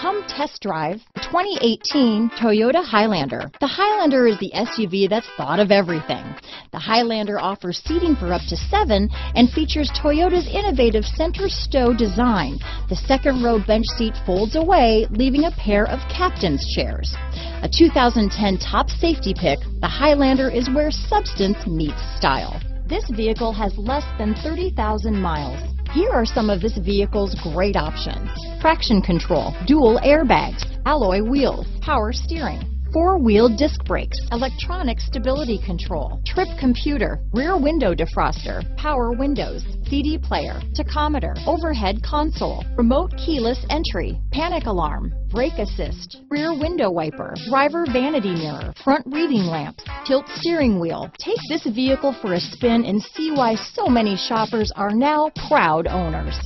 Come test drive 2018 Toyota Highlander. The Highlander is the SUV that's thought of everything. The Highlander offers seating for up to seven and features Toyota's innovative center stow design. The second row bench seat folds away, leaving a pair of captain's chairs. A 2010 top safety pick, the Highlander is where substance meets style. This vehicle has less than 30,000 miles. Here are some of this vehicle's great options. Traction control, dual airbags, alloy wheels, power steering, four-wheel disc brakes, electronic stability control, trip computer, rear window defroster, power windows, CD player, tachometer, overhead console, remote keyless entry, panic alarm, brake assist, rear window wiper, driver vanity mirror, front reading lamps, tilt steering wheel. Take this vehicle for a spin and see why so many shoppers are now proud owners.